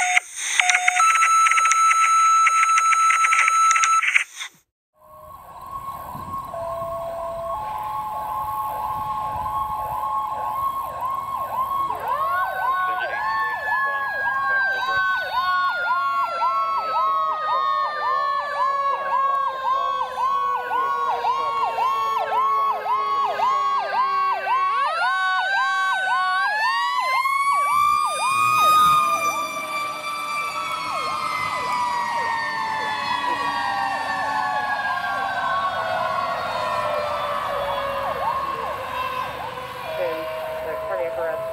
Ah! for us.